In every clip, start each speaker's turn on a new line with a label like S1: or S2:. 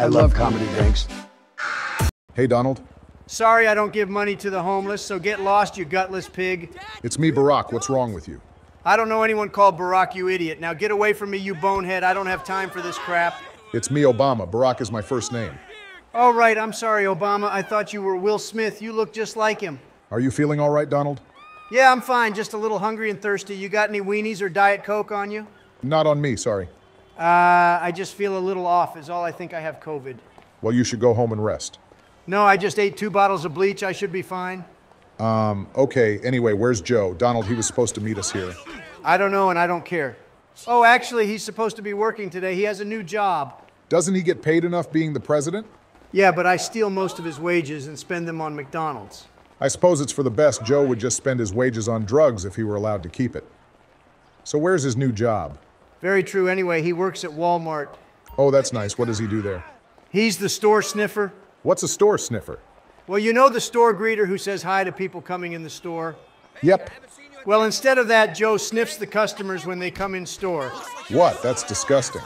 S1: I love Comedy Danks.
S2: Hey, Donald.
S3: Sorry I don't give money to the homeless, so get lost, you gutless pig.
S2: It's me, Barack. What's wrong with you?
S3: I don't know anyone called Barack, you idiot. Now get away from me, you bonehead. I don't have time for this crap.
S2: It's me, Obama. Barack is my first name.
S3: All right, I'm sorry, Obama. I thought you were Will Smith. You look just like him.
S2: Are you feeling all right, Donald?
S3: Yeah, I'm fine, just a little hungry and thirsty. You got any weenies or Diet Coke on you?
S2: Not on me, sorry.
S3: Uh, I just feel a little off, is all I think I have COVID.
S2: Well, you should go home and rest.
S3: No, I just ate two bottles of bleach. I should be fine.
S2: Um, okay, anyway, where's Joe? Donald, he was supposed to meet us here.
S3: I don't know and I don't care. Oh, actually, he's supposed to be working today. He has a new job.
S2: Doesn't he get paid enough being the president?
S3: Yeah, but I steal most of his wages and spend them on McDonald's.
S2: I suppose it's for the best Joe would just spend his wages on drugs if he were allowed to keep it. So where's his new job?
S3: Very true. Anyway, he works at Walmart.
S2: Oh, that's nice. What does he do there?
S3: He's the store sniffer.
S2: What's a store sniffer?
S3: Well, you know the store greeter who says hi to people coming in the store?
S2: Yep.
S3: Well, instead of that, Joe sniffs the customers when they come in store.
S2: What? That's disgusting.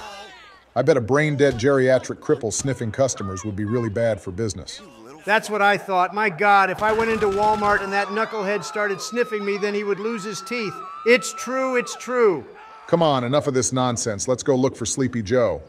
S2: I bet a brain dead geriatric cripple sniffing customers would be really bad for business.
S3: That's what I thought. My God, if I went into Walmart and that knucklehead started sniffing me, then he would lose his teeth. It's true, it's true.
S2: Come on, enough of this nonsense. Let's go look for Sleepy Joe.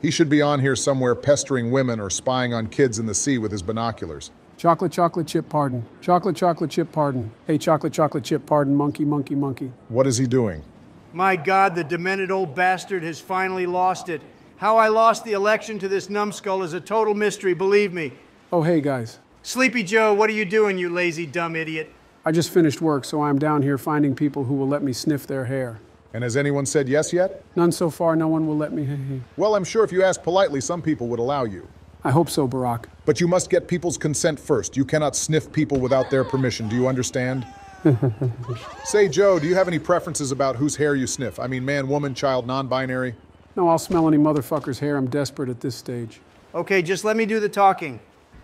S2: He should be on here somewhere pestering women or spying on kids in the sea with his binoculars.
S4: Chocolate, chocolate chip, pardon. Chocolate, chocolate chip, pardon. Hey, chocolate, chocolate chip, pardon. Monkey, monkey, monkey.
S2: What is he doing?
S3: My God, the demented old bastard has finally lost it. How I lost the election to this numbskull is a total mystery, believe me.
S4: Oh, hey, guys.
S3: Sleepy Joe, what are you doing, you lazy, dumb idiot?
S4: I just finished work, so I'm down here finding people who will let me sniff their hair.
S2: And has anyone said yes yet?
S4: None so far, no one will let me. Hey, hey.
S2: Well, I'm sure if you ask politely, some people would allow you.
S4: I hope so, Barack.
S2: But you must get people's consent first. You cannot sniff people without their permission. Do you understand? Say, Joe, do you have any preferences about whose hair you sniff? I mean, man, woman, child, non binary?
S4: No, I'll smell any motherfucker's hair. I'm desperate at this stage.
S3: Okay, just let me do the talking.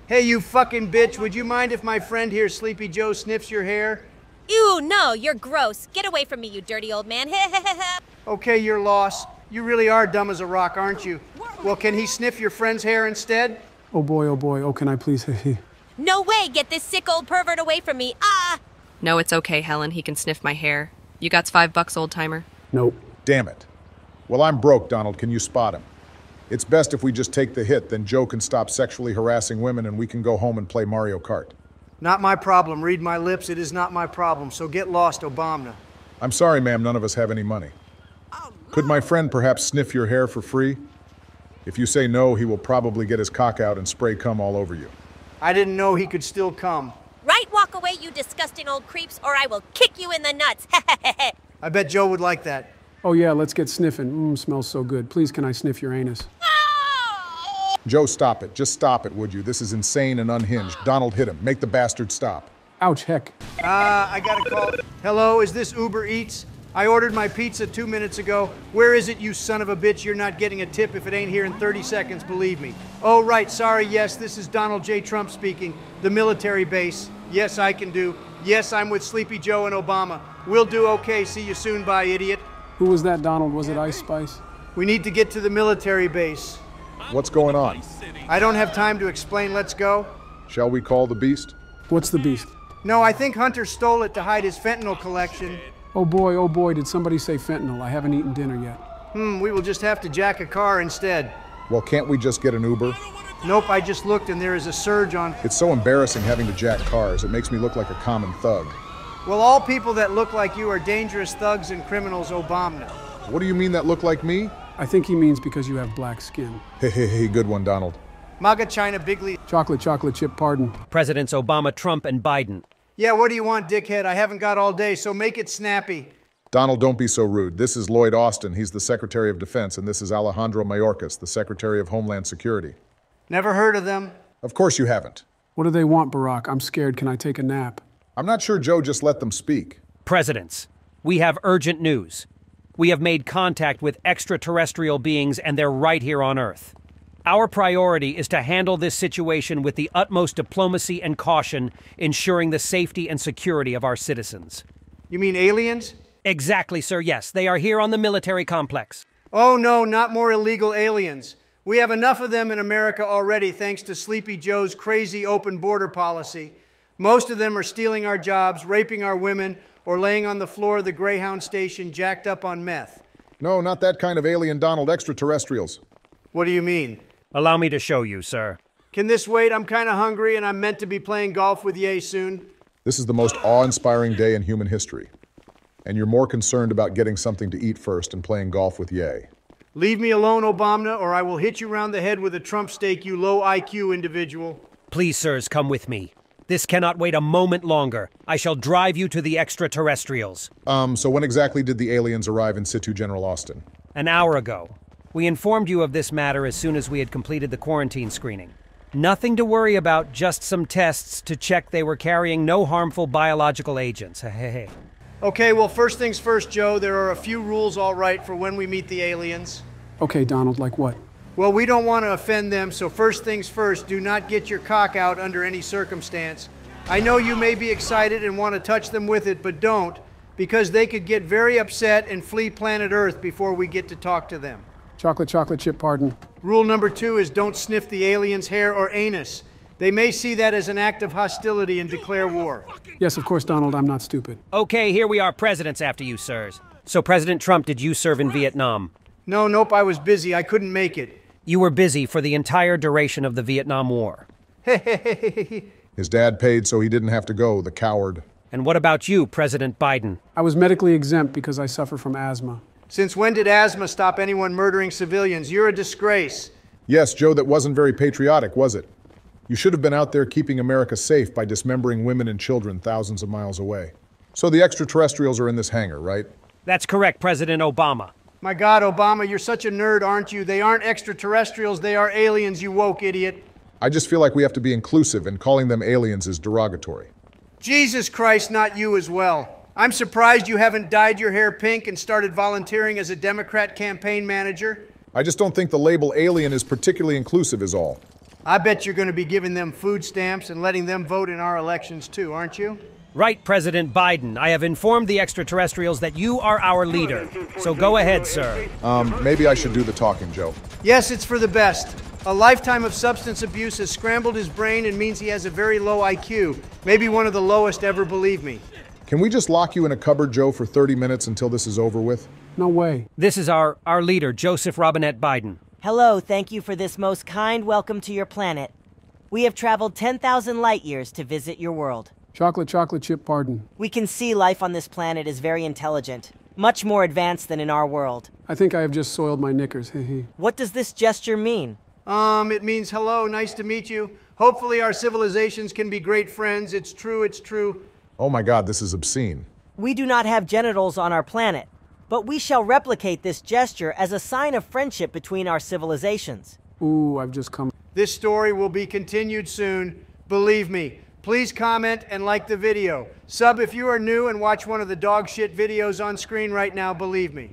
S3: Hey, you fucking bitch, would you mind if my friend here, Sleepy Joe, sniffs your hair?
S5: Ew, no, you're gross. Get away from me, you dirty old man.
S3: Okay, you're lost. You really are dumb as a rock, aren't you? Well, can he sniff your friend's hair instead?
S4: Oh boy, oh boy. Oh, can I please? Hey, hey.
S5: no way, get this sick old pervert away from me. Ah!
S6: No, it's okay, Helen. He can sniff my hair. You got five bucks, old timer?
S4: Nope.
S2: Damn it. Well, I'm broke, Donald. Can you spot him? It's best if we just take the hit, then Joe can stop sexually harassing women and we can go home and play Mario Kart.
S3: Not my problem. Read my lips. It is not my problem. So get lost, Obama.
S2: I'm sorry, ma'am, none of us have any money. Could my friend perhaps sniff your hair for free? If you say no, he will probably get his cock out and spray cum all over you.
S3: I didn't know he could still come.
S5: Right, walk away, you disgusting old creeps, or I will kick you in the nuts.
S3: I bet Joe would like that.
S4: Oh yeah, let's get sniffing. Mmm, smells so good. Please, can I sniff your anus?
S2: Ah, Joe, stop it. Just stop it, would you? This is insane and unhinged. Donald, hit him. Make the bastard stop.
S4: Ouch, heck.
S3: Ah, I got a call. Hello, is this Uber Eats? I ordered my pizza two minutes ago. Where is it, you son of a bitch? You're not getting a tip if it ain't here in 30 seconds, believe me. Oh, right, sorry, yes, this is Donald J. Trump speaking. The military base. Yes, I can do. Yes, I'm with Sleepy Joe and Obama. We'll do okay. See you soon, bye, idiot.
S4: Who was that, Donald? Was it Ice Spice?
S3: We need to get to the military base.
S2: What's going on?
S3: I don't have time to explain. Let's go.
S2: Shall we call the beast?
S4: What's the beast?
S3: No, I think Hunter stole it to hide his fentanyl collection.
S4: Oh boy, oh boy, did somebody say fentanyl? I haven't eaten dinner yet.
S3: Hmm, we will just have to jack a car instead.
S2: Well, can't we just get an Uber?
S3: Nope, I just looked and there is a surge on.
S2: It's so embarrassing having to jack cars. It makes me look like a common thug.
S3: Well, all people that look like you are dangerous thugs and criminals, Obama.
S2: What do you mean that look like me?
S4: I think he means because you have black skin.
S2: Hey, hey, hey, good one, Donald.
S3: MAGA China Bigley.
S4: Chocolate, chocolate chip, pardon.
S7: Presidents Obama, Trump, and Biden.
S3: Yeah, what do you want, dickhead? I haven't got all day, so make it snappy.
S2: Donald, don't be so rude. This is Lloyd Austin. He's the Secretary of Defense, and this is Alejandro Mayorkas, the Secretary of Homeland Security.
S3: Never heard of them.
S2: Of course you haven't.
S4: What do they want, Barack? I'm scared. Can I take a nap?
S2: I'm not sure Joe just let them speak.
S7: Presidents, we have urgent news. We have made contact with extraterrestrial beings, and they're right here on Earth. Our priority is to handle this situation with the utmost diplomacy and caution, ensuring the safety and security of our citizens.
S3: You mean aliens?
S7: Exactly, sir. Yes, they are here on the military complex.
S3: Oh no, not more illegal aliens. We have enough of them in America already thanks to Sleepy Joe's crazy open border policy. Most of them are stealing our jobs, raping our women, or laying on the floor of the Greyhound station jacked up on meth.
S2: No, not that kind of alien Donald extraterrestrials.
S3: What do you mean?
S7: Allow me to show you, sir.
S3: Can this wait? I'm kind of hungry and I'm meant to be playing golf with Ye soon.
S2: This is the most awe inspiring day in human history. And you're more concerned about getting something to eat first and playing golf with Ye.
S3: Leave me alone, Obama, or I will hit you round the head with a Trump steak, you low IQ individual.
S7: Please, sirs, come with me. This cannot wait a moment longer. I shall drive you to the extraterrestrials.
S2: Um, so when exactly did the aliens arrive in situ General Austin?
S7: An hour ago. We informed you of this matter as soon as we had completed the quarantine screening. Nothing to worry about, just some tests to check they were carrying no harmful biological agents. Hey,
S3: Okay, well, first things first, Joe. There are a few rules, all right, for when we meet the aliens.
S4: Okay, Donald, like what?
S3: Well, we don't want to offend them, so first things first, do not get your cock out under any circumstance. I know you may be excited and want to touch them with it, but don't, because they could get very upset and flee planet Earth before we get to talk to them.
S4: Chocolate, chocolate chip, pardon.
S3: Rule number two is don't sniff the alien's hair or anus. They may see that as an act of hostility and declare war.
S4: Yes, of course, Donald, I'm not stupid.
S7: Okay, here we are, presidents after you, sirs. So, President Trump, did you serve in Vietnam?
S3: No, nope, I was busy. I couldn't make it.
S7: You were busy for the entire duration of the Vietnam War.
S2: His dad paid so he didn't have to go, the coward.
S7: And what about you, President Biden?
S4: I was medically exempt because I suffer from asthma.
S3: Since when did asthma stop anyone murdering civilians? You're a disgrace.
S2: Yes, Joe, that wasn't very patriotic, was it? You should have been out there keeping America safe by dismembering women and children thousands of miles away. So the extraterrestrials are in this hangar, right?
S7: That's correct, President Obama.
S3: My God, Obama, you're such a nerd, aren't you? They aren't extraterrestrials, they are aliens, you woke idiot.
S2: I just feel like we have to be inclusive, and calling them aliens is derogatory.
S3: Jesus Christ, not you as well. I'm surprised you haven't dyed your hair pink and started volunteering as a Democrat campaign manager.
S2: I just don't think the label alien is particularly inclusive, is all.
S3: I bet you're going to be giving them food stamps and letting them vote in our elections too, aren't you?
S7: Right, President Biden. I have informed the extraterrestrials that you are our leader. So go ahead, sir.
S2: Um, maybe I should do the talking, Joe.
S3: Yes, it's for the best. A lifetime of substance abuse has scrambled his brain and means he has a very low IQ. Maybe one of the lowest ever, believe me.
S2: Can we just lock you in a cupboard, Joe, for 30 minutes until this is over with?
S4: No way.
S7: This is our, our leader, Joseph Robinette Biden.
S1: Hello, thank you for this most kind welcome to your planet. We have traveled 10,000 light years to visit your world.
S4: Chocolate, chocolate chip, pardon.
S1: We can see life on this planet is very intelligent, much more advanced than in our world.
S4: I think I have just soiled my knickers. Hee
S1: What does this gesture mean?
S3: Um, it means hello, nice to meet you. Hopefully, our civilizations can be great friends. It's true, it's true.
S2: Oh my god, this is obscene.
S1: We do not have genitals on our planet, but we shall replicate this gesture as a sign of friendship between our civilizations.
S4: Ooh, I've just come.
S3: This story will be continued soon. Believe me. Please comment and like the video. Sub if you are new and watch one of the dog shit videos on screen right now, believe me.